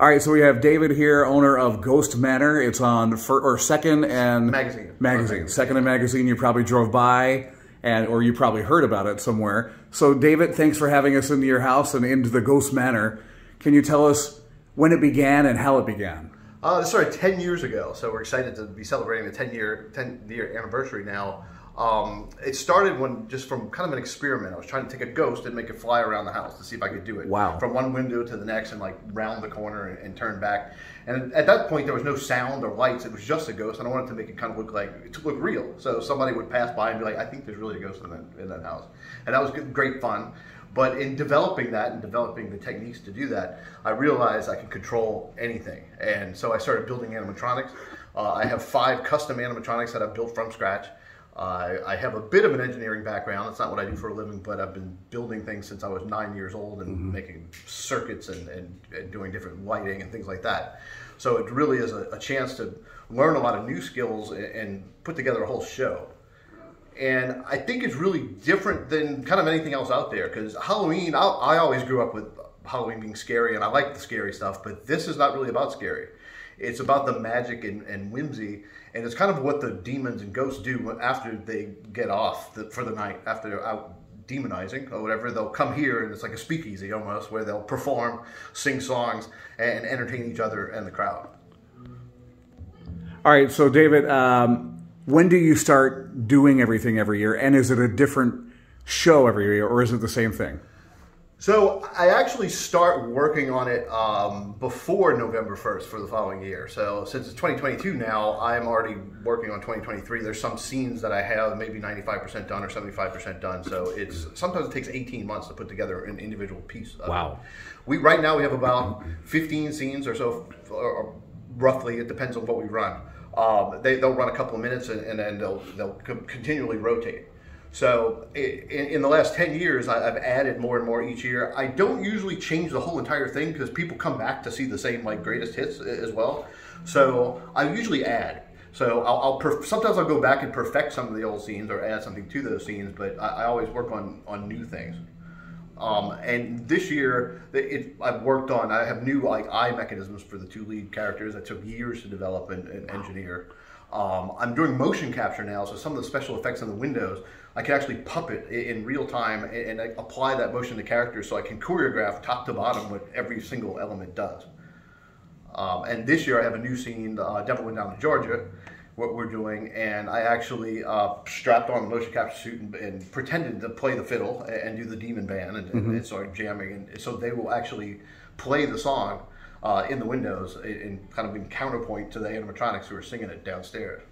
All right, so we have David here, owner of Ghost Manor. It's on for, or Second and Magazine. Magazine. Second and Magazine. You probably drove by, and or you probably heard about it somewhere. So, David, thanks for having us into your house and into the Ghost Manor. Can you tell us when it began and how it began? Uh, this started 10 years ago, so we're excited to be celebrating the 10 year 10 year anniversary now. Um, it started when just from kind of an experiment. I was trying to take a ghost and make it fly around the house to see if I could do it. Wow. From one window to the next and like round the corner and, and turn back. And at that point, there was no sound or lights. It was just a ghost, and I wanted to make it kind of look like to look real. So somebody would pass by and be like, "I think there's really a ghost in that in that house," and that was good, great fun. But in developing that and developing the techniques to do that, I realized I could control anything. And so I started building animatronics. Uh, I have five custom animatronics that I've built from scratch. Uh, I have a bit of an engineering background. That's not what I do for a living, but I've been building things since I was nine years old and mm-hmm. making circuits and, and, and, doing different lighting and things like that. So it really is a, a chance to learn a lot of new skills and, and put together a whole show and I think it's really different than kind of anything else out there because Halloween, I, I, always grew up with Halloween being scary and I like the scary stuff, but this is not really about scary. It's about the magic and, and whimsy, and it's kind of what the demons and ghosts do after they get off the, for the night, after they're out demonizing or whatever. They'll come here and it's like a speakeasy almost where they'll perform, sing songs, and entertain each other and the crowd. All right, so David, um when do you start doing everything every year? And is it a different show every year or is it the same thing? So I actually start working on it um, before November 1st for the following year. So since it's 2022 now, I'm already working on 2023. There's some scenes that I have maybe 95% done or 75% done. So it's sometimes it takes 18 months to put together an individual piece. wow. It. We right now we have about 15 scenes or so, or roughly. It depends on what we run. Um, they, they'll run a couple of minutes and, and then they'll, they'll continually rotate. So in, the last 10 years, I've added more and more each year. I don't usually change the whole entire thing because people come back to see the same like greatest hits as well. So I usually add. So I'll, I'll sometimes I'll go back and perfect some of the old scenes or add something to those scenes, but I, I always work on on new things. Um, and this year, it, I've worked on. I have new like eye mechanisms for the two lead characters that took years to develop and, and engineer. Um, I'm doing motion capture now, so some of the special effects on the windows, I can actually puppet in real time and, and apply that motion to characters, so I can choreograph top to bottom what every single element does. Um, and this year, I have a new scene. Uh, Devil went down to Georgia, what we're doing, and I actually uh, strapped on the motion capture suit and, and, pretended to play the fiddle and, and do the demon band and, mm-hmm. and, started jamming. And so they will actually play the song uh, in the windows in kind of in counterpoint to the animatronics who are singing it downstairs.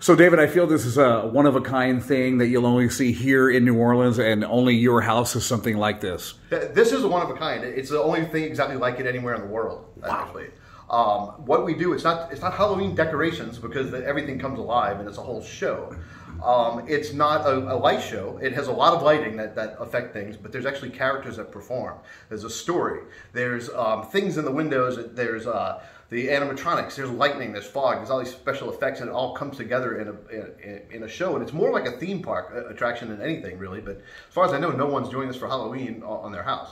So, David, I feel this is a one of a kind thing that you'll only see here in New Orleans, and only your house is something like this. This is a one of a kind. It's the only thing exactly like it anywhere in the world, wow. actually. Um, what we do, it's not it's not Halloween decorations because everything comes alive and it's a whole show. Um, it's not a, a, light show. It has a lot of lighting that, that affect things, but there's actually characters that perform. There's a story. There's um, things in the windows. There's uh, the animatronics. There's lightning. There's fog. There's all these special effects, and it all comes together in a in, in a show. And it's more like a theme park uh, attraction than anything, really. But as far as I know, no one's doing this for Halloween on their house.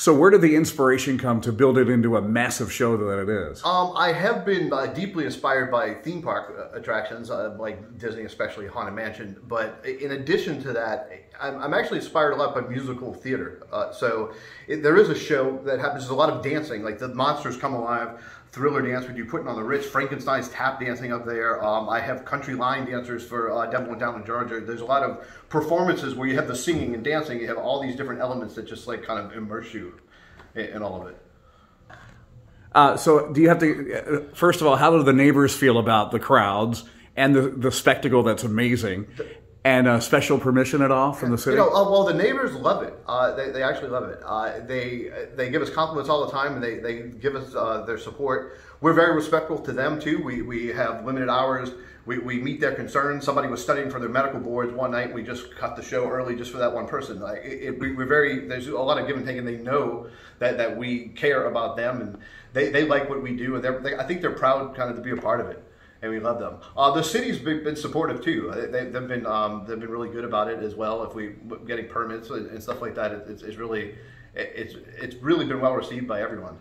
So where did the inspiration come to build it into a massive show that it is? Um, I have been uh, deeply inspired by theme park uh, attractions, uh, like Disney, especially Haunted Mansion. But in addition to that, I'm, I'm actually inspired a lot by musical theater. Uh, so it, there is a show that happens. There's a lot of dancing, like the monsters come alive thriller dance we do putting on the Ritz, Frankenstein's tap dancing up there. Um, I have country line dancers for uh, Devil Went Down in Georgia. There's a lot of performances where you have the singing and dancing. You have all these different elements that just like kind of immerse you in, in all of it. Uh, so do you have to, uh, first of all, how do the neighbors feel about the crowds and the, the spectacle that's amazing? And uh, special permission at all from the city? You know, uh, well, the neighbors love it. Uh, they, they actually love it. Uh, they they give us compliments all the time, and they, they give us uh, their support. We're very respectful to them too. We, we have limited hours. We, we meet their concerns. Somebody was studying for their medical boards one night. We just cut the show early just for that one person. Like it, it, we're very there's a lot of give and take, and they know that that we care about them, and they, they like what we do, and they, I think they're proud kind of to be a part of it and we love them. Uh, the city's been, been supportive too. They, have been um, they've been really good about it as well. If we getting permits and stuff like that, it's, it's really it's it's really been well received by everyone.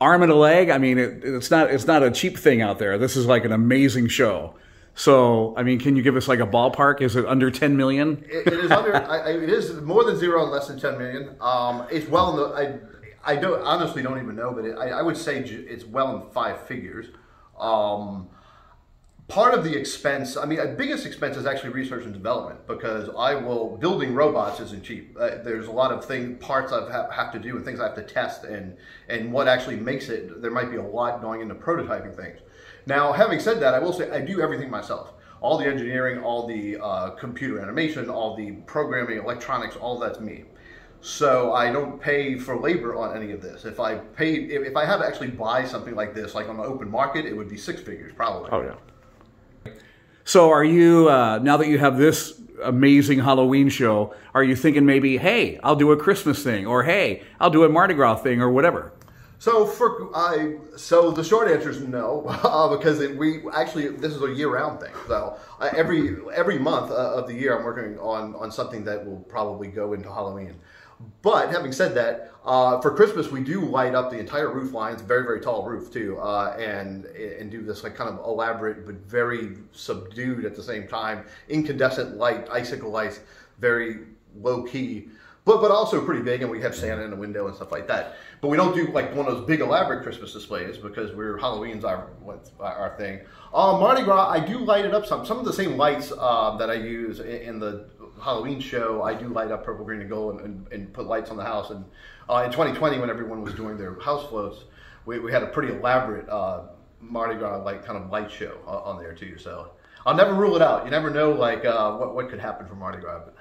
Arm and a leg. I mean, it, it's not it's not a cheap thing out there. This is like an amazing show. So, I mean, can you give us like a ballpark? Is it under 10 million? it, it is under. I, I, it is more than zero and less than 10 million. Um, it's well in the. I, I don't honestly don't even know, but it, I, I would say it's well in five figures. Um, part of the expense, I mean, the biggest expense is actually research and development because I will building robots isn't cheap. Uh, there's a lot of thing parts I have, have to do and things I have to test and and what actually makes it. There might be a lot going into prototyping things. Now, having said that, I will say I do everything myself. All the engineering, all the uh, computer animation, all the programming, electronics, all that's me. So I don't pay for labor on any of this. If I paid, if, if I had to actually buy something like this, like on the open market, it would be six figures probably. Oh yeah. So are you uh, now that you have this amazing Halloween show? Are you thinking maybe, hey, I'll do a Christmas thing, or hey, I'll do a Mardi Gras thing, or whatever? So for I so the short answer is no uh, because it, we actually this is a year round thing. So uh, every every month uh, of the year I'm working on on something that will probably go into Halloween. But having said that, uh, for Christmas we do light up the entire roof line. It's a very very tall roof too, uh, and and do this like kind of elaborate but very subdued at the same time, incandescent light, icicle lights, very low key but but also pretty big, and we have Santa in the window and stuff like that. But we don't do like one of those big elaborate Christmas displays because we're Halloween's our our thing. Uh, Mardi Gras, I do light it up some some of the same lights uh, that I use in, in, the Halloween show. I do light up purple, green, and gold, and, and, and put lights on the house. And uh, in 2020, when everyone was doing their house floats, we, we had a pretty elaborate uh, Mardi Gras like kind of light show on there too. So I'll never rule it out. You never know like uh, what what could happen for Mardi Gras. But,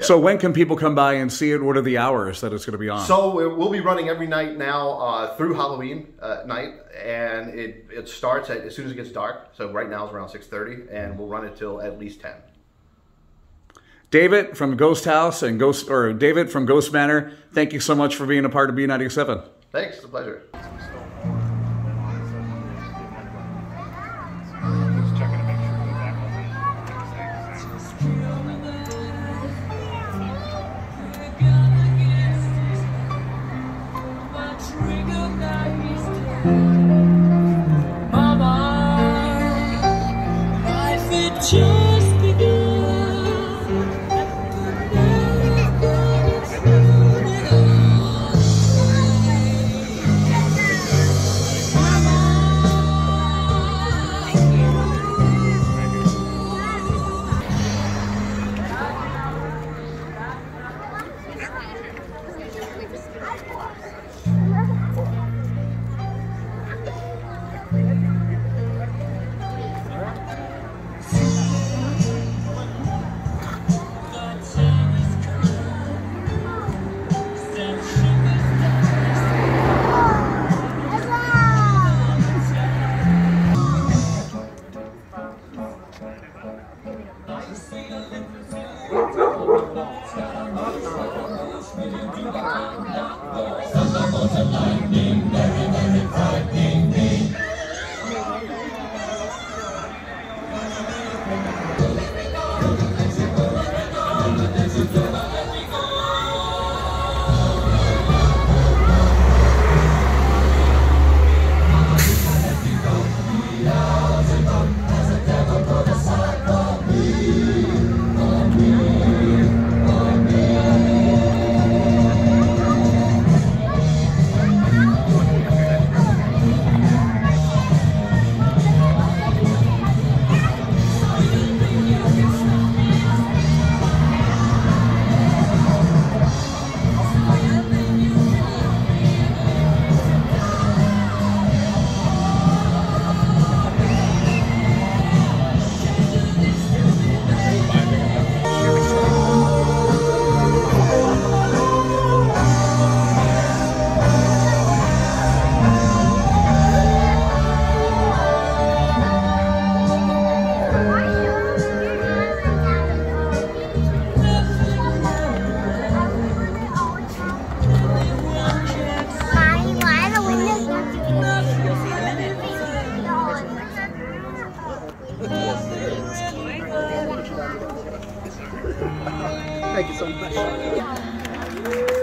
so when can people come by and see it? What are the hours that it's going to be on? So it, we'll be running every night now uh, through Halloween uh, night, and it, it starts at, as soon as it gets dark. So right now it's around six thirty, and we'll run it till at least ten. David from Ghost House and Ghost, or David from Ghost Manor, thank you so much for being a part of B97. Thanks, it's a pleasure. Thank you so much.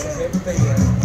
60 y